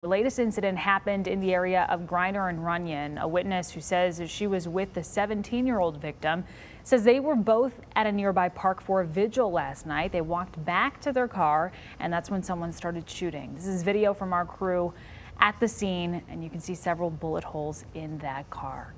The latest incident happened in the area of Greiner and Runyon. A witness who says she was with the 17 year old victim says they were both at a nearby park for a vigil last night. They walked back to their car and that's when someone started shooting. This is video from our crew at the scene and you can see several bullet holes in that car.